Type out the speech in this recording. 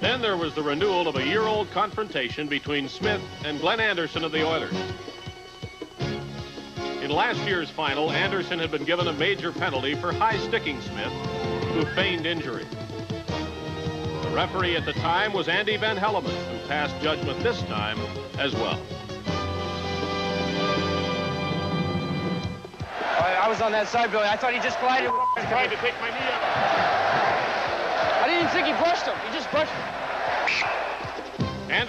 Then there was the renewal of a year-old confrontation between Smith and Glenn Anderson of the Oilers. In last year's final, Anderson had been given a major penalty for high-sticking Smith, who feigned injury. The referee at the time was Andy Van Hellemond, who passed judgment this time as well. I was on that side, Billy. I thought he just glided. Tried to take my knee out. I didn't